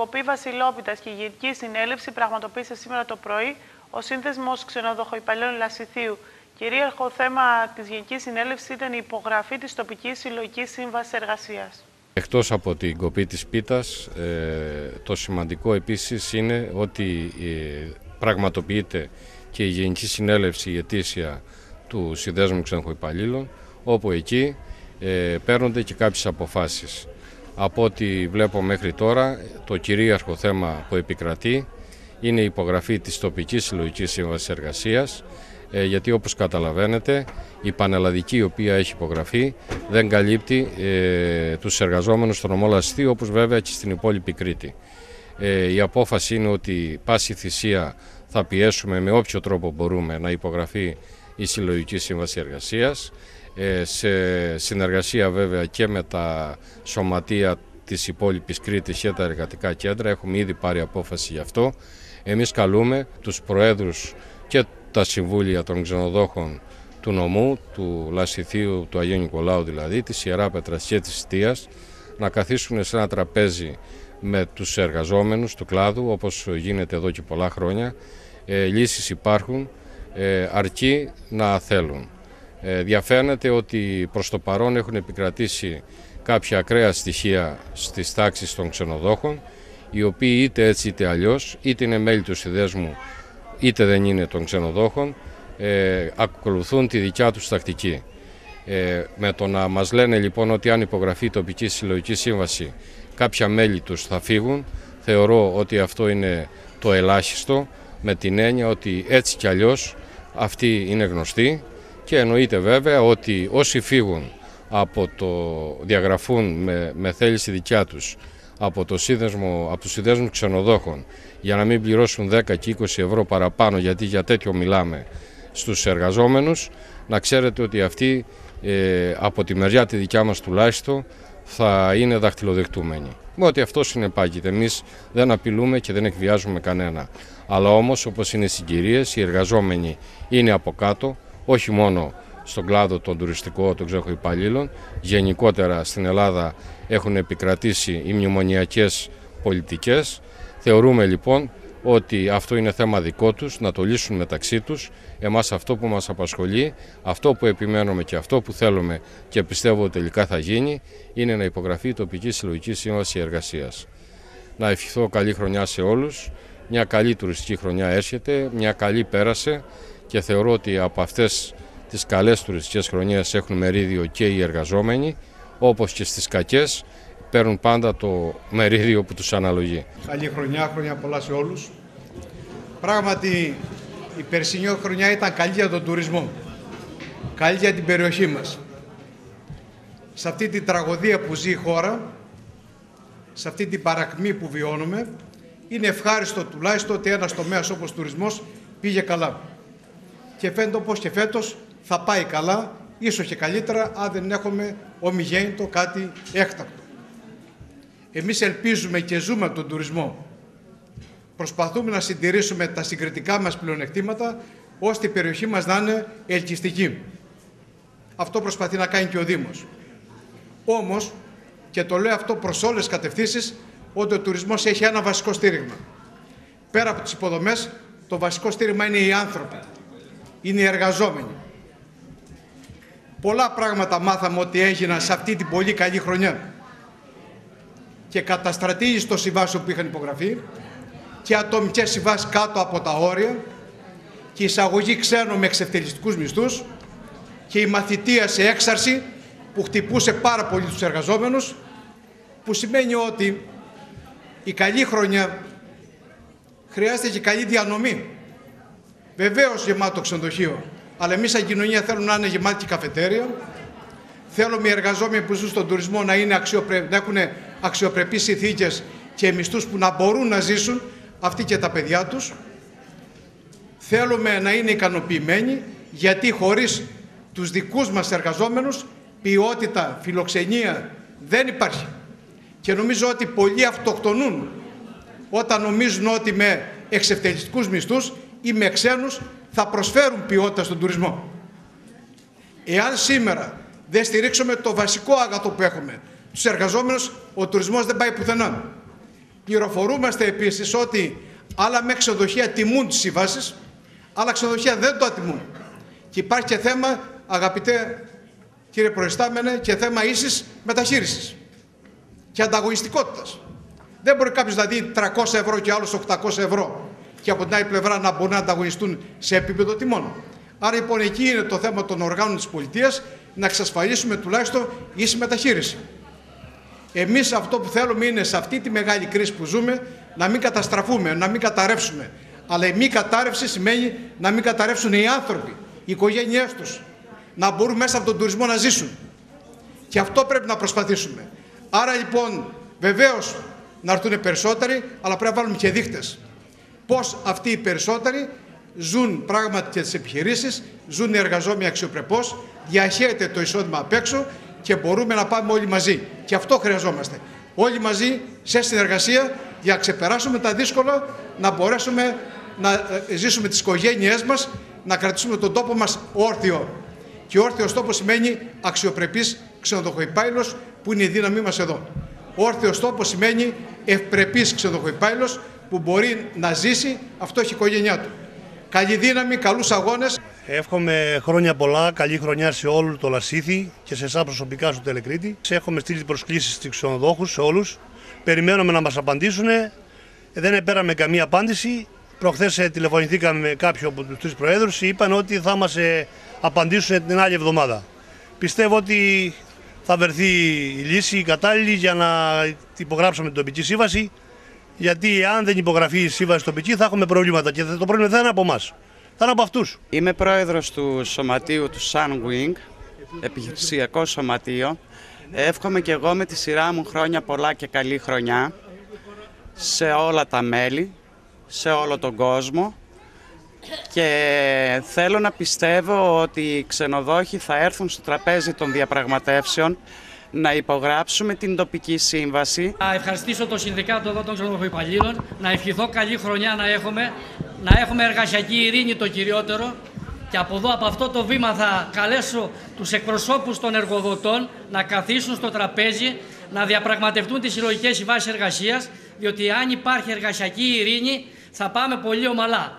Κοπή Βασιλόπιτας και η Γενική Συνέλευση πραγματοποίησε σήμερα το πρωί ο σύνθεσμος ξενοδοχοϊπαλλήλων Λασιθίου. Κυρίαρχο θέμα της Γενικής Συνέλευσης ήταν η υπογραφή της τοπικής συλλογικής σύμβασης εργασίας. Εκτός από την κοπή της πίτας, ε, το σημαντικό επίσης είναι ότι ε, πραγματοποιείται και η Γενική Συνέλευση η ετήσια του Συνδέσμου Ξενοχοϊπαλλήλων, όπου εκεί ε, παίρνονται και κάποιες αποφάσεις. Από ό,τι βλέπω μέχρι τώρα, το κυρίαρχο θέμα που επικρατεί είναι η υπογραφή της τοπικής συλλογικής σύμβασης εργασίας, ε, γιατί όπως καταλαβαίνετε η πανελλαδική η οποία έχει υπογραφεί δεν καλύπτει ε, τους εργαζόμενους στον νομό όπως βέβαια και στην υπόλοιπη Κρήτη. Ε, η απόφαση είναι ότι πάση θυσία θα πιέσουμε με όποιο τρόπο μπορούμε να υπογραφεί η Συλλογική Σύμβαση Εργασίας ε, σε συνεργασία βέβαια και με τα σωματεία της υπόλοιπης Κρήτης και τα εργατικά κέντρα. Έχουμε ήδη πάρει απόφαση γι' αυτό. Εμείς καλούμε τους προέδρους και τα συμβούλια των ξενοδόχων του νομού, του Λασιθίου, του Αγίου Νικολάου δηλαδή, της Ιερά Πέτρας και της Στίας, να καθίσουν σε ένα τραπέζι με τους εργαζόμενους του κλάδου, όπως γίνεται εδώ και πολλά χρόνια. Ε, λύσεις υπάρχουν, ε, αρκεί να θέλουν. Ε, διαφαίνεται ότι προς το παρόν έχουν επικρατήσει κάποια ακραία στοιχεία στις τάξεις των ξενοδόχων, οι οποίοι είτε έτσι είτε αλλιώς, είτε είναι μέλη του συνδέσμου, είτε δεν είναι των ξενοδόχων, ε, ακολουθούν τη δικιά τους τακτική. Ε, με το να μας λένε λοιπόν ότι αν υπογραφεί η τοπική συλλογική σύμβαση κάποια μέλη τους θα φύγουν, θεωρώ ότι αυτό είναι το ελάχιστο με την έννοια ότι έτσι κι αλλιώς αυτοί είναι γνωστοί και εννοείται βέβαια ότι όσοι φύγουν από το διαγραφούν με, με θέληση δικιά τους από, το σύνδεσμο, από τους σύνδεσμους ξενοδόχων για να μην πληρώσουν 10 και 20 ευρώ παραπάνω γιατί για τέτοιο μιλάμε στους εργαζόμενους να ξέρετε ότι αυτοί ε, από τη μεριά τη δικιά μας τουλάχιστον θα είναι δαχτυλοδεχτούμενοι. Με ότι αυτό συνεπάγεται. Εμείς δεν απειλούμε και δεν εκβιάζουμε κανένα. Αλλά όμως, όπως είναι οι συγκυρίες, οι εργαζόμενοι είναι από κάτω, όχι μόνο στον κλάδο των τουριστικών, των ξέχω υπαλλήλων. Γενικότερα στην Ελλάδα έχουν επικρατήσει οι μνημονιακές πολιτικές. Θεωρούμε λοιπόν ότι αυτό είναι θέμα δικό τους, να το λύσουν μεταξύ τους. Εμάς αυτό που μας απασχολεί, αυτό που επιμένουμε και αυτό που θέλουμε και πιστεύω ότι τελικά θα γίνει, είναι να υπογραφεί η τοπική συλλογική σύμβαση εργασίας. Να ευχηθώ καλή χρονιά σε όλους, μια καλή τουριστική χρονιά έρχεται, μια καλή πέρασε και θεωρώ ότι από αυτές τις καλές τουριστικές χρονιές έχουν μερίδιο και οι εργαζόμενοι, όπως και στις κακές παίρνουν πάντα το μερίδιο που τους αναλογεί. Καλή χρονιά, χρονιά πολλά σε όλους. Πράγματι η περσινή χρονιά ήταν καλή για τον τουρισμό, καλή για την περιοχή μας. Σε αυτή την τραγωδία που ζει η χώρα, σε αυτή την παρακμή που βιώνουμε, είναι ευχάριστο τουλάχιστον ότι ένας τομέας όπως τουρισμός πήγε καλά. Και φαίνεται πως και φέτος θα πάει καλά, ίσως και καλύτερα, αν δεν έχουμε ομιγέννητο κάτι έκτακτο. Εμείς ελπίζουμε και ζούμε τον τουρισμό. Προσπαθούμε να συντηρήσουμε τα συγκριτικά μας πλεονεκτήματα, ώστε η περιοχή μας να είναι ελκυστική. Αυτό προσπαθεί να κάνει και ο Δήμος. Όμως, και το λέω αυτό προς όλες τις κατευθύνσεις, ότι ο τουρισμός έχει ένα βασικό στήριγμα. Πέρα από τις υποδομές, το βασικό στήριγμα είναι οι άνθρωποι. Είναι οι εργαζόμενοι. Πολλά πράγματα μάθαμε ότι έγιναν σε αυτή την πολύ καλή χρονιά και καταστρατήγηση των συμβάσεων που είχαν υπογραφεί και ατομικές συμβάσεις κάτω από τα όρια και εισαγωγή ξένων με εξευτελιστικούς μισθούς και η μαθητεία σε έξαρση που χτυπούσε πάρα πολύ τους εργαζόμενους που σημαίνει ότι η καλή χρονιά χρειάζεται και καλή διανομή. Βεβαίως γεμάτο ξενοδοχείο, αλλά εμείς σαν κοινωνία θέλουμε να είναι γεμάτη καφετέρια, θέλουμε οι εργαζόμενοι που ζουν στον τουρισμό να, είναι αξιοπρέ... να έχουν αξιοπρεπείς συνθήκες και μισθούς που να μπορούν να ζήσουν αυτοί και τα παιδιά τους. Θέλουμε να είναι ικανοποιημένοι γιατί χωρίς τους δικούς μας εργαζόμενους ποιότητα, φιλοξενία δεν υπάρχει. Και νομίζω ότι πολλοί αυτοκτονούν όταν νομίζουν ότι με εξευτελιστικούς μισθούς ή με ξένους θα προσφέρουν ποιότητα στον τουρισμό. Εάν σήμερα δεν στηρίξουμε το βασικό άγαθο που έχουμε, τους εργαζόμενους, ο τουρισμός δεν πάει πουθενά. Πληροφορούμαστε επίσης ότι άλλα με ξενοδοχεία τιμούν τις συμβάσεις, άλλα ξενοδοχεία δεν το ατιμούν. Και υπάρχει και θέμα, αγαπητέ κύριε Προϊστάμενε, και θέμα ίσης μεταχείρισης και ανταγωνιστικότητας. Δεν μπορεί κάποιος να δει 300 ευρώ και άλλος 800 ευρώ και από την άλλη πλευρά να μπορούν να ανταγωνιστούν σε επίπεδο τιμών. Άρα λοιπόν εκεί είναι το θέμα των οργάνων της πολιτείας να εξασφαλίσουμε τουλάχιστον ίση μεταχείριση. Εμείς αυτό που θέλουμε είναι σε αυτή τη μεγάλη κρίση που ζούμε να μην καταστραφούμε, να μην καταρρεύσουμε. Αλλά η μη κατάρρευση σημαίνει να μην καταρρεύσουν οι άνθρωποι, οι οικογένειές τους, να μπορούν μέσα από τον τουρισμό να ζήσουν. Και αυτό πρέπει να προσπαθήσουμε. Άρα λοιπόν βεβαίως να έρθουν περισσότεροι, αλλά πρέπει να βάλουμε και δείχτες. Πώς αυτοί οι περισσότεροι ζουν πράγματι και τις επιχειρήσεις, ζουν οι εργαζόμενοι αξιοπρεπώς, διαχέεται το εισόδημα απ' έξω και μπορούμε να πάμε όλοι μαζί. Και αυτό χρειαζόμαστε. Όλοι μαζί σε συνεργασία για να ξεπεράσουμε τα δύσκολα, να μπορέσουμε να ε, ζήσουμε τις οικογένειές μας, να κρατήσουμε τον τόπο μας όρθιο. Και όρθιος τόπος σημαίνει αξιοπρεπής ξενοδοχοϊπάιλος που είναι η δύναμή μας εδώ. Όρθιος τόπος σημαίνει ευπρεπής ξενοδοχοϊπάιλος που μπορεί να ζήσει, αυτό έχει η οικογένειά του. Καλή δύναμη, καλούς αγώνες. Εύχομαι χρόνια πολλά, καλή χρονιά σε όλου το Λασίθι και σε εσά προσωπικά στο Τελεκρίτη. Έχουμε στείλει προσκλήσεις στους ξενοδόχους, σε όλους. Περιμένουμε να μας απαντήσουν. Δεν επέραμε καμία απάντηση. Προχθές τηλεφωνηθήκαμε με κάποιον από τους τρεις προέδρους. Είπαν ότι θα μας απαντήσουν την άλλη εβδομάδα. Πιστεύω ότι θα βρεθεί η λύση η κατάλληλη για να υπογράψουμε την τοπική σύμβαση. Γιατί αν δεν υπογραφεί η σύμβαση τοπική θα έχουμε προβλήματα και το πρόβλημα δεν είναι από εμάς. Θα είναι από αυτούς. Είμαι πρόεδρος του σωματείου του Sunwing, επιχειρησιακό σωματείο. Εύχομαι και εγώ με τη σειρά μου χρόνια πολλά και καλή χρονιά σε όλα τα μέλη, σε όλο τον κόσμο και θέλω να πιστεύω ότι οι ξενοδόχοι θα έρθουν στο τραπέζι των διαπραγματεύσεων να υπογράψουμε την τοπική σύμβαση. Να ευχαριστήσω το Συνδικάτο εδώ των Ξενοδοχοϊπαλλήλων, να ευχηθώ καλή χρονιά να έχουμε, να έχουμε εργασιακή ειρήνη το κυριότερο και από εδώ, από αυτό το βήμα θα καλέσω τους εκπροσώπους των εργοδοτών να καθίσουν στο τραπέζι, να διαπραγματευτούν τις συλλογικές συμβάσεις εργασίας, διότι αν υπάρχει εργασιακή ειρήνη θα πάμε πολύ ομαλά.